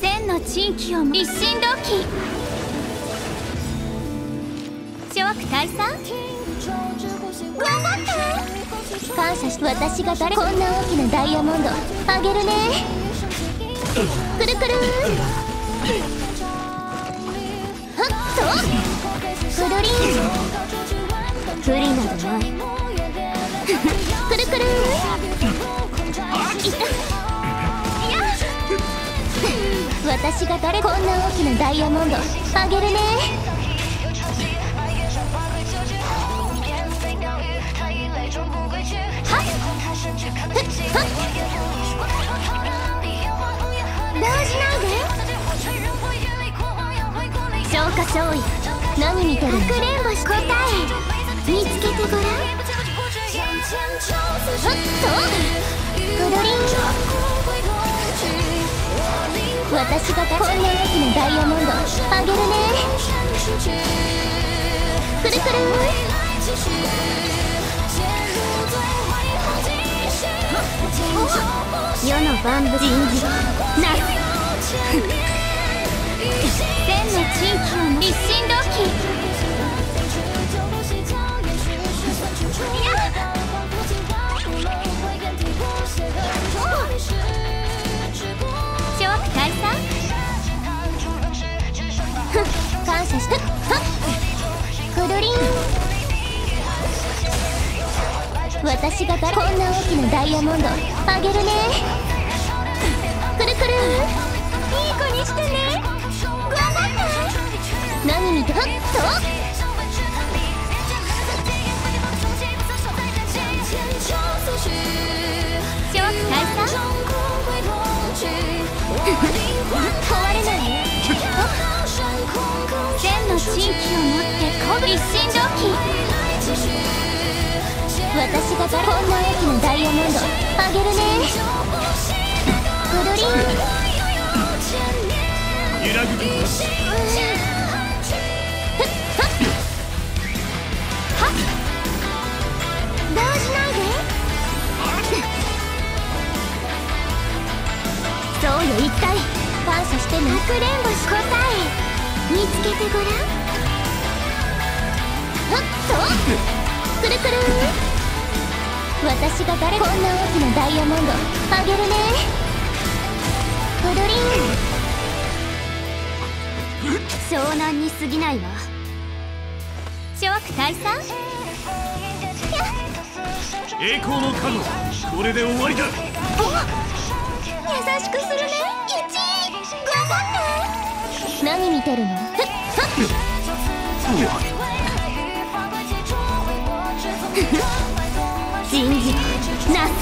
千の珍奇を一心同期諸悪退散頑張って感謝し私が誰こんな大きなダイヤモンドあげるねくるくるはっとくるりん不利などない私が誰？こんな大きなダイヤモンド。あげるね。動じないで消化勝利。何見てるかくれんぼし。答え。見つけてごらん。ふっと。くるりん私がこんな大きなダイヤモンドあげるね。くるくる。世の万物人事な千の地域を一心同期くるりん私が誰こんな大きなダイヤモンドあげるね。くるくる。いい子にしてね。頑張って何見てふっと諸悪退散を持って鼓舞一心同期私が誰？こんな大きなダイヤモンドあげるねくるりん揺らぐべきだ動じないでそうよ一体感謝してねかくれんぼし答え見つけてごらん私が誰こんな大きなダイヤモンドあげるねくるりん湘南に過ぎないわ。諸悪退散栄光の加護これで終わりだ優しくするね。1位。頑張って。何見てるの？ふっはっ人事なす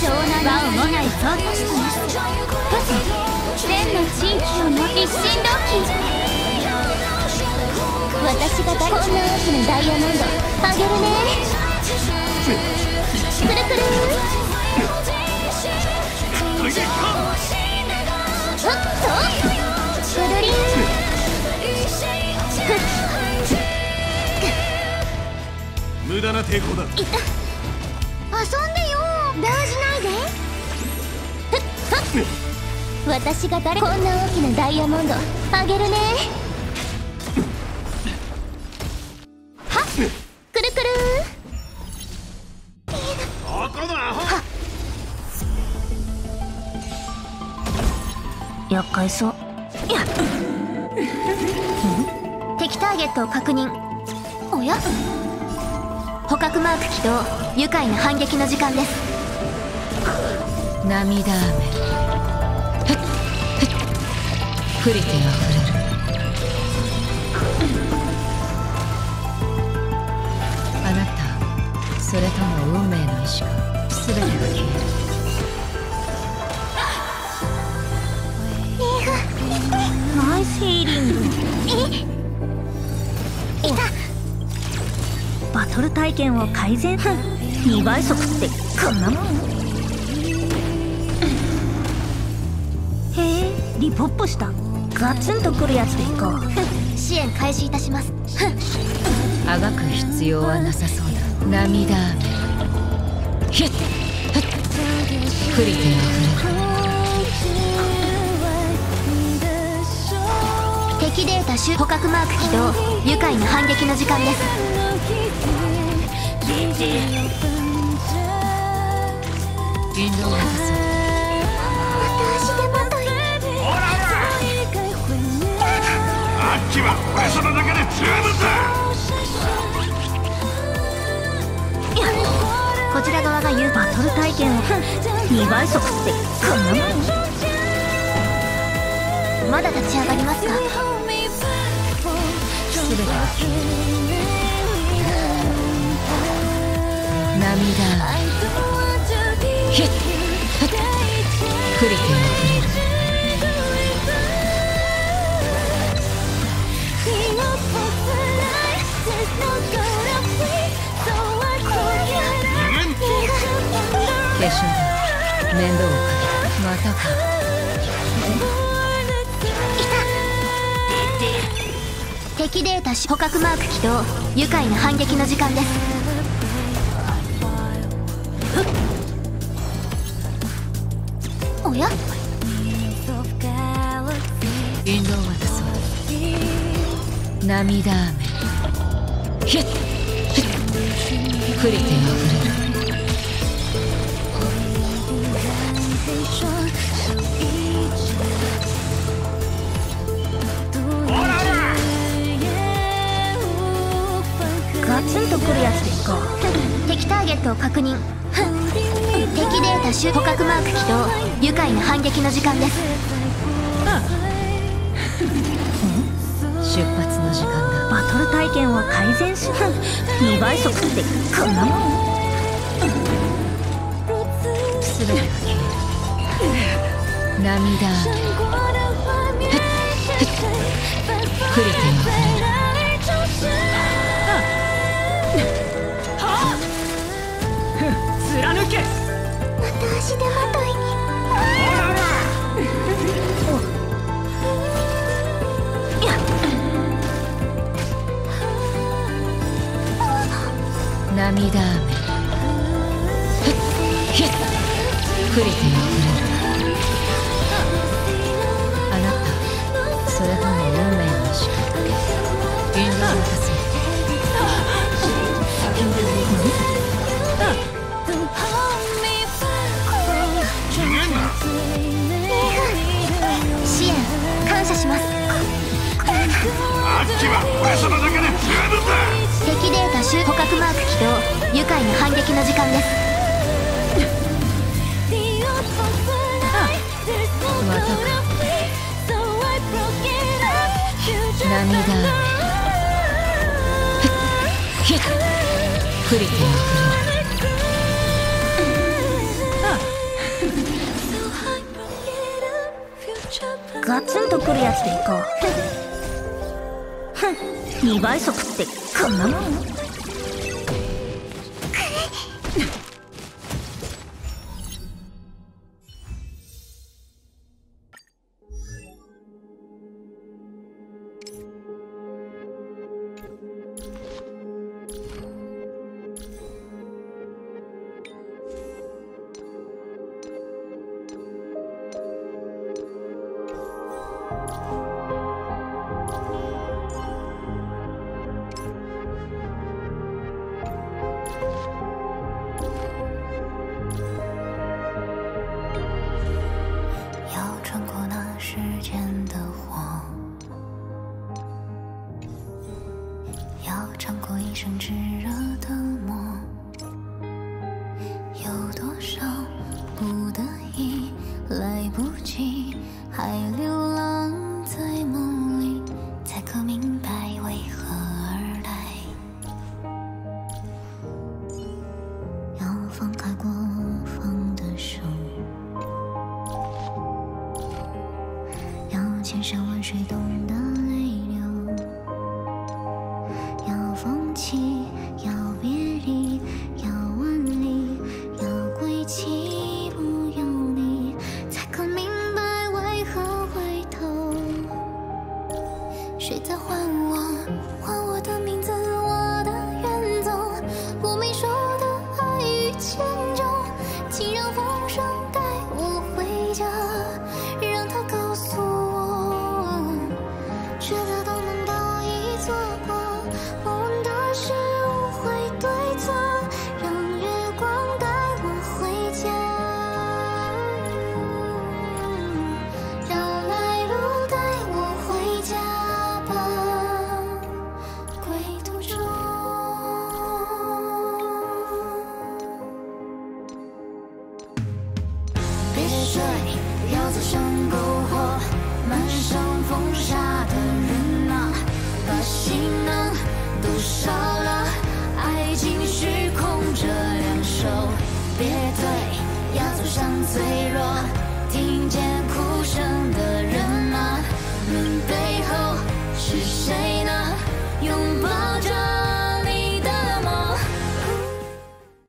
湘南和をもないそうとしてます千の地域をも一心同期私が誰こんな大きなダイヤモンドあげるねくるくるこれでいくかふっとくるりん無駄な抵抗だ。いた。遊んでよ。動じないで。ふっはっ私が誰こんな大きなダイヤモンドあげるね。はっ。くるくる。ここのアホ厄介そう。いや敵ターゲットを確認。おや？捕獲マーク起動。愉快な反撃の時間です。涙雨。ふっふっ。降りて体験を改善。2倍速ってこんなもん。へえリポップした。ガツンとくるやつでいこう。支援開始いたします。あがく必要はなさそうだ。涙。雨ひっ。ふっ。降りては敵データ集捕獲マーク起動愉快な反撃の時間です振動を渡そう私でまといあっちは。俺様だけで十分だこちら側が言うバトル体験を。2倍速ってこんなもん。まだ立ち上がりますか？て涙雨ひっ。ふっ。降りて。は触れる化粧だ面倒をかけまたか敵データ捕獲マーク起動愉快な反撃の時間ですおや？引導を渡そう涙雨。ひっふっ。降りては触れる。ガツンとくるやつですか敵ターゲットを確認敵データ集捕獲マーク起動。愉快な反撃の時間です。出発の時間だバトル体験は改善し2倍速ってこんなもん。すべてが消える涙雨降りては触れる足手まといに。涙雨。ふっふっ。降りては触れ。あっちは俺様だけで十分だ敵データ集捕獲マーク起動愉快な反撃の時間ですまたか。涙雨ふっひっ降りては触れるガツンとくるやつでいこう2倍速ってこんなもん？还流浪在梦里，才可明白为何而来。要放开过放的手。要千山万水懂得少了爱情虚空着两手别退要走向脆弱。